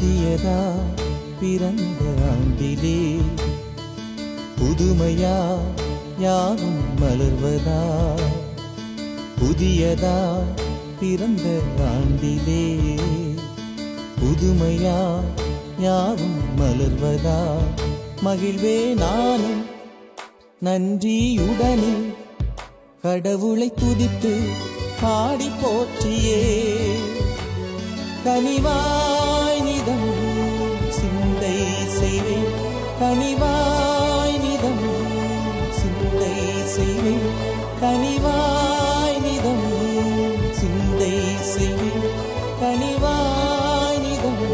புதியதா பிறந்த ஆண்டிலே? புதுமையா யாவும் மலர்வதா? புதியதா பிறந்த ஆண்டிலே? புதுமையா யாவும் மலர்வதா? மகிழ்வே நானும் நன்றியுடனே கடவுளை துதித்து பாடி போற்றியே. கனிவா செய்வேன். கனிவாய் நிதம் சிந்தை செய்வேன். கனிவாய் நிதம் சிந்தை செய்வேன். கனிவாய் நிதம்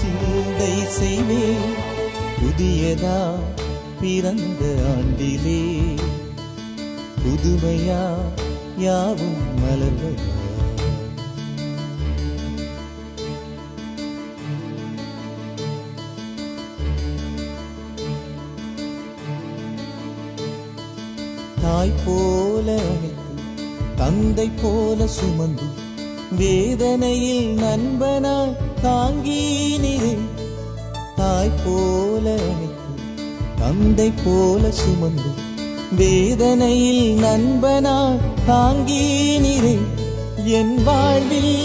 சிந்தை செய்வேன். புதியதா பிறந்த ஆண்டிலே புதுமையா யாவும் மலர்வதா தாய் போல அணைத்து தந்தை போல சுமந்து வேதனையில் நண்பனாய் தாங்கினீரே தாய் போல அணைத்து தந்தை போல சுமந்து வேதனையில் நண்பனாய் தாங்கினீரே என் வாழ்வில்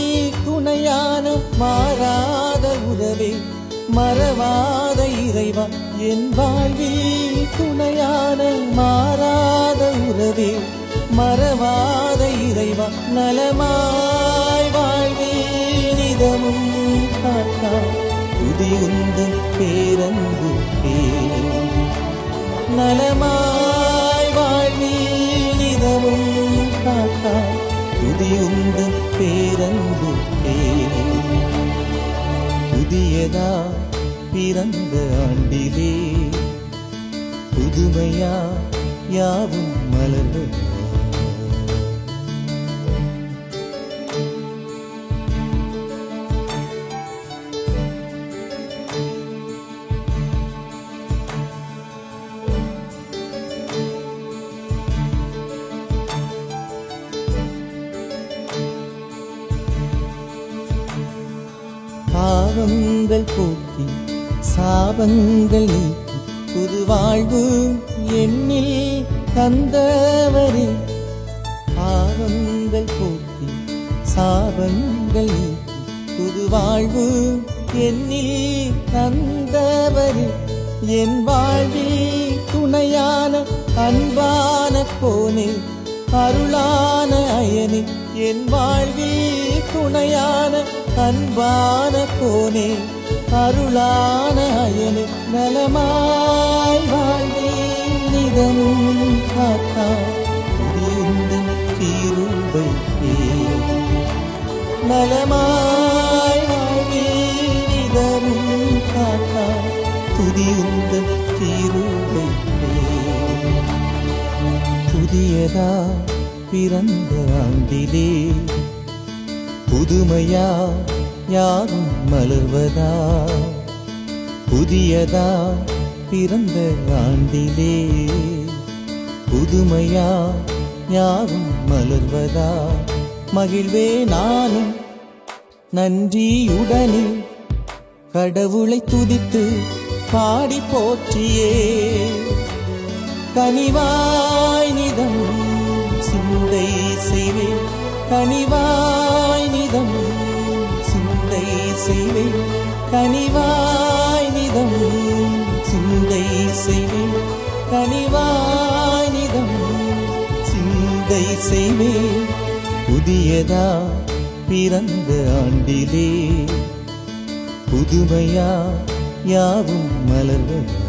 துணையான மாறாத உறவே மறவா இறைவா என் வாழ்வில் துணையான மாறாத உறவே மறவாத இறைவா நலமாய் வாழ்வில் இதமும் காட்டா துதியுந்தன் பேரன்பு நலமாய் வாழ்வில் இதமும் காட்டா துதியுந்தன் பேரன்பு புதியதா பிறந்த ஆண்டிலே புதுமையா யாவும் மலர்வதா பாவங்கள் போக்கி சாபங்கள் புது வாழ்வு எண்ணில் தந்தவரே. பாவங்கள் போக்கி சாபங்கள் புது வாழ்வு எண்ணில் தந்தவரே. என் வாழ்வில் துணையான அன்பான போனே அருளான அயனே. என் வாழ்வில் துணையான அன்பான போனே அருளான அயனே நலமாய் வாழ்வில் நிதமும் காத்தா புரியுந்தன் தீருவை நலமாய் வாழ்வில் நிதமும் காத்தா துதியுந்தன் தீருவை புதியதா பிறந்த ஆண்டிலே புதுமையா யாரும் மலர்வதா? புதியதா? பிறந்த ஆண்டிலே. புதுமையா? யாரும் மலர்வதா? மகிழ்வே நானும் நன்றியுடனே கடவுளை துதித்து பாடி போற்றியே. கனிவாய் நிதம் சிந்தை செய்வேன். கனிவாய் செய்வேன் கனிவாய் நிதம் சிந்தை செய்வேன் கனிவாய் நிதம் சிந்தை செய்வேன் புதியதா பிறந்த ஆண்டிலே புதுமையா யாவும் மலர்வதா